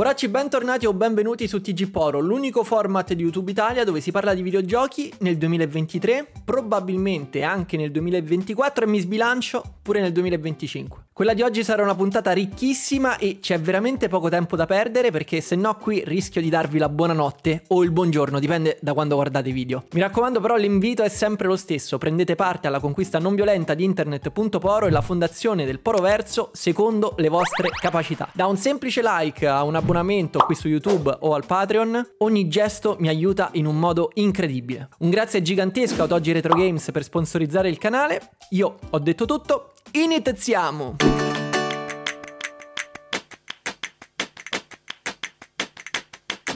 Poracci, bentornati o benvenuti su TG Poro, l'unico format di YouTube Italia dove si parla di videogiochi nel 2023, probabilmente anche nel 2024 e mi sbilancio pure nel 2025. Quella di oggi sarà una puntata ricchissima e c'è veramente poco tempo da perdere perché se no qui rischio di darvi la buonanotte o il buongiorno, dipende da quando guardate i video. Mi raccomando però l'invito è sempre lo stesso, prendete parte alla conquista non violenta di internet.poro e la fondazione del Poro Verso secondo le vostre capacità. Da un semplice like a un abbonamento qui su YouTube o al Patreon, ogni gesto mi aiuta in un modo incredibile. Un grazie gigantesco ad Oggi Retro Games per sponsorizzare il canale. Io ho detto tutto, iniziamo!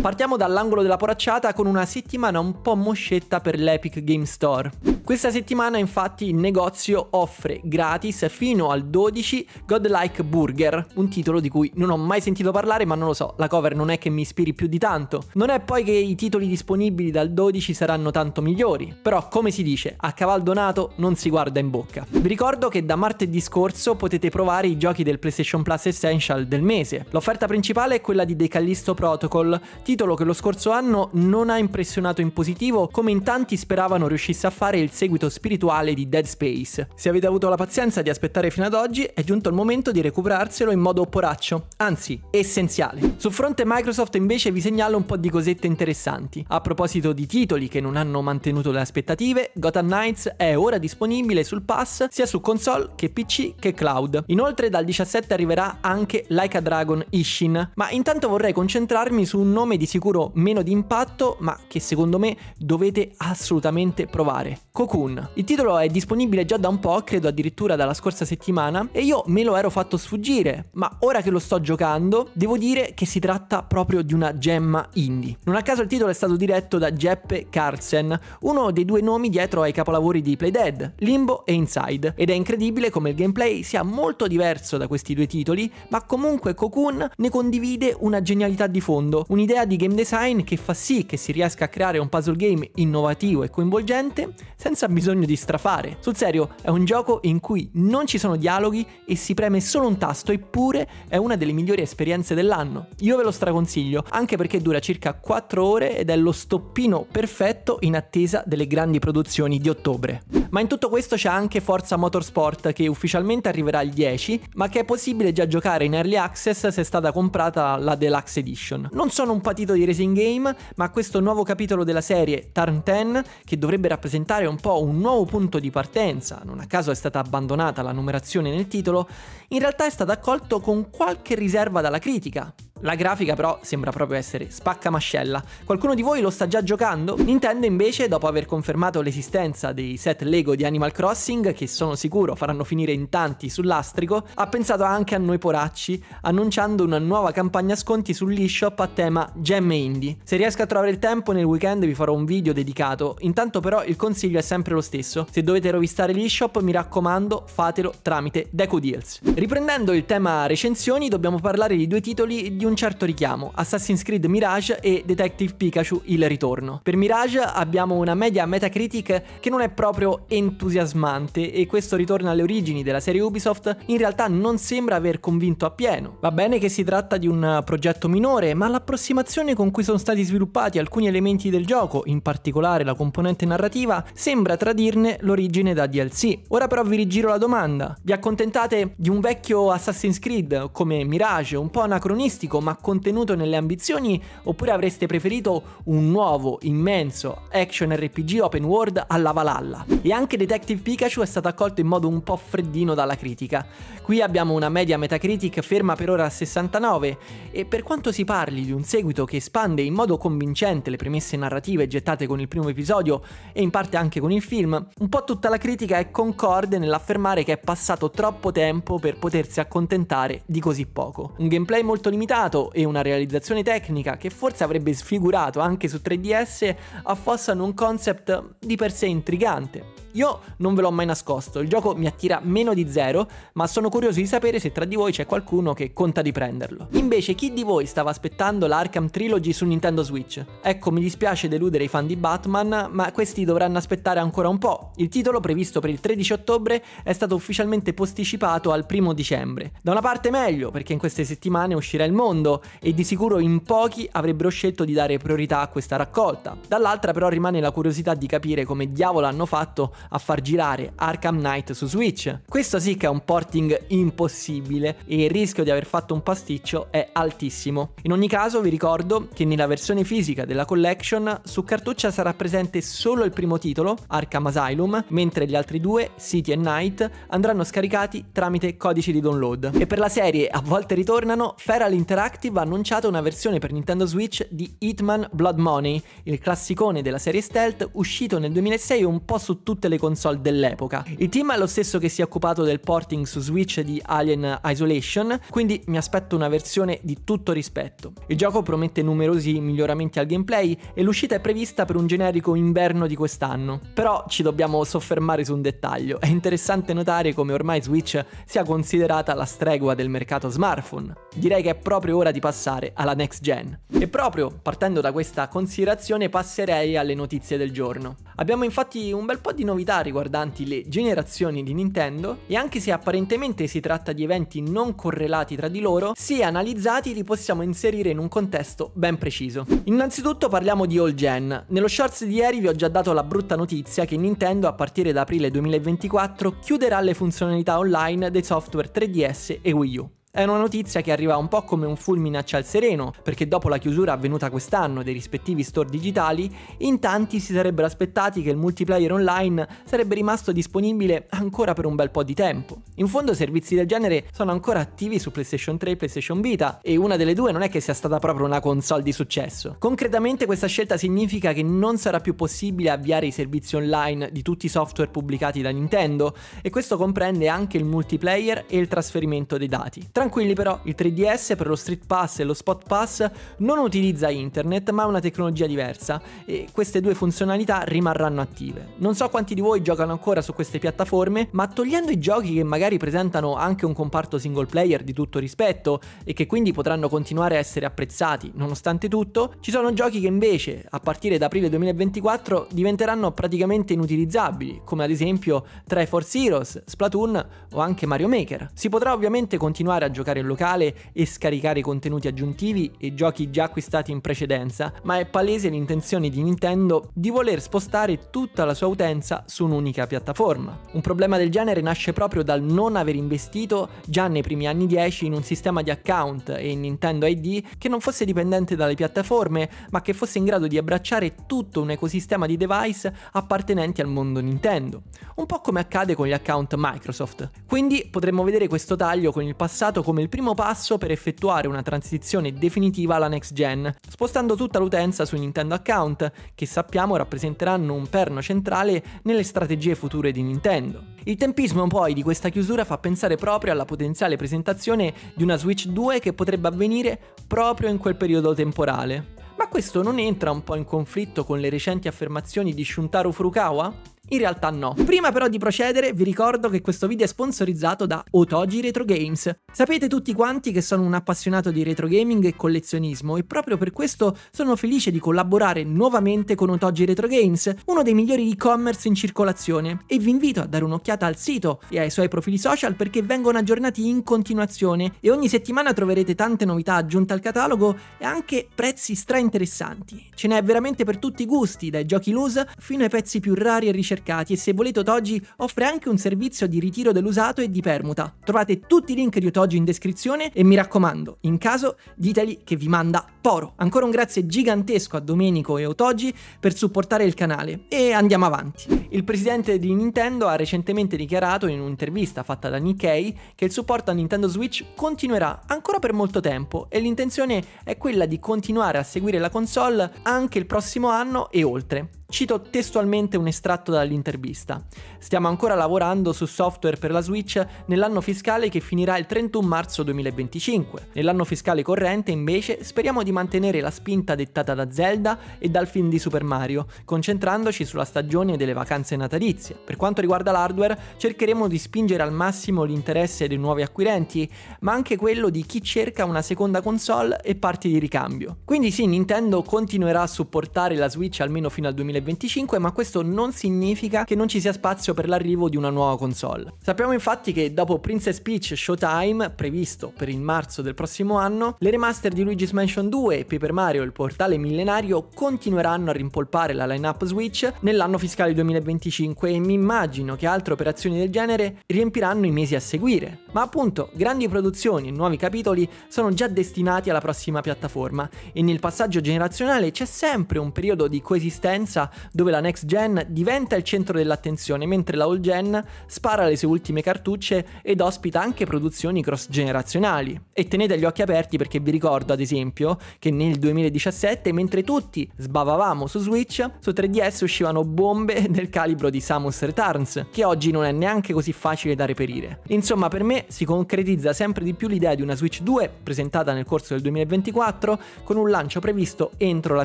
Partiamo dall'angolo della poracciata con una settimana un po' moscetta per l'Epic Game Store. Questa settimana infatti il negozio offre gratis fino al 12 Godlike Burger, un titolo di cui non ho mai sentito parlare ma non lo so, la cover non è che mi ispiri più di tanto. Non è poi che i titoli disponibili dal 12 saranno tanto migliori, però come si dice, a caval donato non si guarda in bocca. Vi ricordo che da martedì scorso potete provare i giochi del PlayStation Plus Essential del mese. L'offerta principale è quella di The Callisto Protocol, titolo che lo scorso anno non ha impressionato in positivo come in tanti speravano riuscisse a fare il seguito spirituale di Dead Space. Se avete avuto la pazienza di aspettare fino ad oggi, è giunto il momento di recuperarselo in modo poraccio, anzi essenziale. Sul fronte Microsoft invece vi segnalo un po' di cosette interessanti. A proposito di titoli che non hanno mantenuto le aspettative, Gotham Knights è ora disponibile sul pass sia su console che PC che cloud. Inoltre dal 17 arriverà anche Like a Dragon Ishin, ma intanto vorrei concentrarmi su un nome di sicuro meno di impatto, ma che secondo me dovete assolutamente provare. Cocoon. Il titolo è disponibile già da un po', credo addirittura dalla scorsa settimana, e io me lo ero fatto sfuggire, ma ora che lo sto giocando, devo dire che si tratta proprio di una gemma indie. Non a caso il titolo è stato diretto da Jeppe Carlsen, uno dei due nomi dietro ai capolavori di Playdead, Limbo e Inside, ed è incredibile come il gameplay sia molto diverso da questi due titoli, ma comunque Cocoon ne condivide una genialità di fondo, un'idea di game design che fa sì che si riesca a creare un puzzle game innovativo e coinvolgente senza bisogno di strafare. Sul serio, è un gioco in cui non ci sono dialoghi e si preme solo un tasto, eppure è una delle migliori esperienze dell'anno. Io ve lo straconsiglio, anche perché dura circa 4 ore ed è lo stoppino perfetto in attesa delle grandi produzioni di ottobre. Ma in tutto questo c'è anche Forza Motorsport che ufficialmente arriverà il 10, ma che è possibile già giocare in early access se è stata comprata la Deluxe Edition. Non sono un patito di racing game, ma questo nuovo capitolo della serie Turn 10, che dovrebbe rappresentare un po' un nuovo punto di partenza, non a caso è stata abbandonata la numerazione nel titolo, in realtà è stato accolto con qualche riserva dalla critica. La grafica però sembra proprio essere spaccamascella. Qualcuno di voi lo sta già giocando? Nintendo invece, dopo aver confermato l'esistenza dei set Lego di Animal Crossing, che sono sicuro faranno finire in tanti sull'astrico, ha pensato anche a noi poracci, annunciando una nuova campagna sconti sull'eShop a tema Gemme Indie. Se riesco a trovare il tempo nel weekend vi farò un video dedicato, intanto però il consiglio è sempre lo stesso. Se dovete rovistare l'eShop mi raccomando fatelo tramite Deco Deals. Riprendendo il tema recensioni dobbiamo parlare di due titoli di un certo richiamo, Assassin's Creed Mirage e Detective Pikachu Il Ritorno. Per Mirage abbiamo una media Metacritic che non è proprio entusiasmante e questo ritorno alle origini della serie Ubisoft in realtà non sembra aver convinto appieno. Va bene che si tratta di un progetto minore, ma l'approssimazione con cui sono stati sviluppati alcuni elementi del gioco, in particolare la componente narrativa, sembra tradirne l'origine da DLC. Ora però vi rigiro la domanda, vi accontentate di un vecchio Assassin's Creed come Mirage, un po' anacronistico ma contenuto nelle ambizioni oppure avreste preferito un nuovo, immenso action RPG open world alla Valhalla? E anche Detective Pikachu è stato accolto in modo un po' freddino dalla critica. Qui abbiamo una media Metacritic ferma per ora a 69 e per quanto si parli di un seguito che espande in modo convincente le premesse narrative gettate con il primo episodio e in parte anche con il film, un po' tutta la critica è concorde nell'affermare che è passato troppo tempo per potersi accontentare di così poco. Un gameplay molto limitato e una realizzazione tecnica che forse avrebbe sfigurato anche su 3DS affossano un concept di per sé intrigante. Io non ve l'ho mai nascosto, il gioco mi attira meno di zero, ma sono curioso di sapere se tra di voi c'è qualcuno che conta di prenderlo. Invece, chi di voi stava aspettando l'Arkham Trilogy su Nintendo Switch? Ecco, mi dispiace deludere i fan di Batman, ma questi dovranno aspettare ancora un po'. Il titolo, previsto per il 13 ottobre, è stato ufficialmente posticipato al primo dicembre. Da una parte meglio, perché in queste settimane uscirà il mondo mondo e di sicuro in pochi avrebbero scelto di dare priorità a questa raccolta. Dall'altra però rimane la curiosità di capire come diavolo hanno fatto a far girare Arkham Knight su Switch. Questo sì che è un porting impossibile e il rischio di aver fatto un pasticcio è altissimo. In ogni caso vi ricordo che nella versione fisica della collection su cartuccia sarà presente solo il primo titolo, Arkham Asylum, mentre gli altri due, City e Night, andranno scaricati tramite codici di download. E per la serie a volte ritornano, Feral Interactive ha annunciato una versione per Nintendo Switch di Hitman Blood Money, il classicone della serie stealth uscito nel 2006 un po' su tutte le console dell'epoca. Il team è lo stesso che si è occupato del porting su Switch di Alien Isolation, quindi mi aspetto una versione di tutto rispetto. Il gioco promette numerosi miglioramenti al gameplay e l'uscita è prevista per un generico inverno di quest'anno. Però ci dobbiamo soffermare su un dettaglio. È interessante notare come ormai Switch sia considerata la stregua del mercato smartphone. Direi che è proprio ora di passare alla next gen. E proprio partendo da questa considerazione passerei alle notizie del giorno. Abbiamo infatti un bel po' di novità riguardanti le generazioni di Nintendo e anche se apparentemente si tratta di eventi non correlati tra di loro, se analizzati li possiamo inserire in un contesto ben preciso. Innanzitutto parliamo di all gen. Nello shorts di ieri vi ho già dato la brutta notizia che Nintendo a partire da aprile 2024 chiuderà le funzionalità online dei software 3DS e Wii U. È una notizia che arriva un po' come un fulmine a ciel sereno, perché dopo la chiusura avvenuta quest'anno dei rispettivi store digitali, in tanti si sarebbero aspettati che il multiplayer online sarebbe rimasto disponibile ancora per un bel po' di tempo. In fondo servizi del genere sono ancora attivi su PlayStation 3 e PlayStation Vita, e una delle due non è che sia stata proprio una console di successo. Concretamente questa scelta significa che non sarà più possibile avviare i servizi online di tutti i software pubblicati da Nintendo, e questo comprende anche il multiplayer e il trasferimento dei dati. Tranquilli però, il 3DS per lo Street Pass e lo Spot Pass non utilizza internet ma una tecnologia diversa e queste due funzionalità rimarranno attive. Non so quanti di voi giocano ancora su queste piattaforme, ma togliendo i giochi che magari presentano anche un comparto single player di tutto rispetto e che quindi potranno continuare a essere apprezzati nonostante tutto, ci sono giochi che invece a partire da aprile 2024 diventeranno praticamente inutilizzabili, come ad esempio Triforce Heroes, Splatoon o anche Mario Maker. Si potrà ovviamente continuare a giocare in locale e scaricare contenuti aggiuntivi e giochi già acquistati in precedenza, ma è palese l'intenzione di Nintendo di voler spostare tutta la sua utenza su un'unica piattaforma. Un problema del genere nasce proprio dal non aver investito già nei primi anni 10 in un sistema di account e in Nintendo ID che non fosse dipendente dalle piattaforme, ma che fosse in grado di abbracciare tutto un ecosistema di device appartenenti al mondo Nintendo, un po' come accade con gli account Microsoft. Quindi potremmo vedere questo taglio con il passato come il primo passo per effettuare una transizione definitiva alla next gen, spostando tutta l'utenza sui Nintendo account, che sappiamo rappresenteranno un perno centrale nelle strategie future di Nintendo. Il tempismo poi di questa chiusura fa pensare proprio alla potenziale presentazione di una Switch 2 che potrebbe avvenire proprio in quel periodo temporale. Ma questo non entra un po' in conflitto con le recenti affermazioni di Shuntaro Furukawa? In realtà no. Prima però di procedere vi ricordo che questo video è sponsorizzato da Otogi Retro Games. Sapete tutti quanti che sono un appassionato di retro gaming e collezionismo e proprio per questo sono felice di collaborare nuovamente con Otogi Retro Games, uno dei migliori e-commerce in circolazione e vi invito a dare un'occhiata al sito e ai suoi profili social perché vengono aggiornati in continuazione e ogni settimana troverete tante novità aggiunte al catalogo e anche prezzi stra interessanti. Ce n'è veramente per tutti i gusti, dai giochi loose fino ai pezzi più rari e ricercati ricercati e se volete Otogi offre anche un servizio di ritiro dell'usato e di permuta. Trovate tutti i link di Otogi in descrizione e mi raccomando, in caso diteli che vi manda Poro. Ancora un grazie gigantesco a Domenico e Otogi per supportare il canale e andiamo avanti. Il presidente di Nintendo ha recentemente dichiarato in un'intervista fatta da Nikkei che il supporto a Nintendo Switch continuerà ancora per molto tempo e l'intenzione è quella di continuare a seguire la console anche il prossimo anno e oltre. Cito testualmente un estratto dall'intervista. Stiamo ancora lavorando su software per la Switch nell'anno fiscale che finirà il 31 marzo 2025. Nell'anno fiscale corrente invece speriamo di mantenere la spinta dettata da Zelda e dal film di Super Mario, concentrandoci sulla stagione delle vacanze natalizie. Per quanto riguarda l'hardware, cercheremo di spingere al massimo l'interesse dei nuovi acquirenti, ma anche quello di chi cerca una seconda console e parti di ricambio. Quindi sì, Nintendo continuerà a supportare la Switch almeno fino al 2025, ma questo non significa che non ci sia spazio per l'arrivo di una nuova console. Sappiamo infatti che dopo Princess Peach Showtime, previsto per il marzo del prossimo anno, le remaster di Luigi's Mansion 2 e Paper Mario il portale millenario continueranno a rimpolpare la lineup Switch nell'anno fiscale 2025 e mi immagino che altre operazioni del genere riempiranno i mesi a seguire. Ma appunto, grandi produzioni e nuovi capitoli sono già destinati alla prossima piattaforma e nel passaggio generazionale c'è sempre un periodo di coesistenza dove la next gen diventa il centro dell'attenzione mentre la old gen spara le sue ultime cartucce ed ospita anche produzioni cross generazionali. E tenete gli occhi aperti perché vi ricordo ad esempio che nel 2017 mentre tutti sbavavamo su Switch, su 3DS uscivano bombe del calibro di Samus Returns, che oggi non è neanche così facile da reperire. Insomma, per me si concretizza sempre di più l'idea di una Switch 2 presentata nel corso del 2024 con un lancio previsto entro la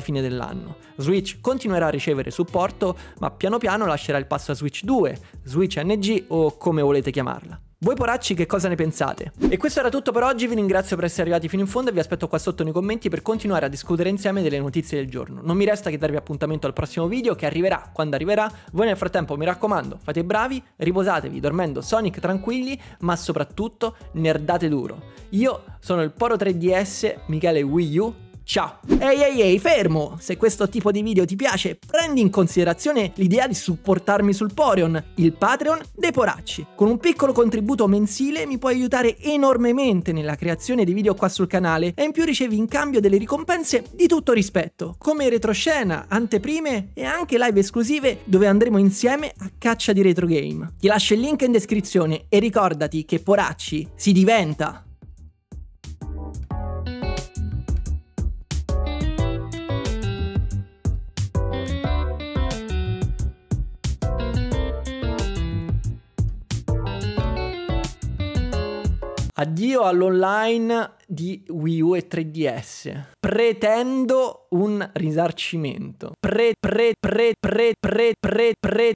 fine dell'anno. Switch continuerà a ricevere supporto, ma piano piano lascerà il passo a Switch 2, Switch NG o come volete chiamarla. Voi poracci che cosa ne pensate? E questo era tutto per oggi, vi ringrazio per essere arrivati fino in fondo e vi aspetto qua sotto nei commenti per continuare a discutere insieme delle notizie del giorno. Non mi resta che darvi appuntamento al prossimo video che arriverà quando arriverà. Voi nel frattempo mi raccomando, fate i bravi, riposatevi dormendo Sonic tranquilli, ma soprattutto nerdate duro. Io sono il Poro 3DS, Michele Wii U Ciao! Ehi ehi ehi, fermo! Se questo tipo di video ti piace, prendi in considerazione l'idea di supportarmi sul Poreon, il Patreon dei Poracci. Con un piccolo contributo mensile mi puoi aiutare enormemente nella creazione di video qua sul canale e in più ricevi in cambio delle ricompense di tutto rispetto, come retroscena, anteprime e anche live esclusive dove andremo insieme a caccia di retro game. Ti lascio il link in descrizione e ricordati che Poracci si diventa! Addio all'online di Wii U e 3DS. Pretendo un risarcimento. Pre, pre, pre, pre, pre, pre, pre, pre,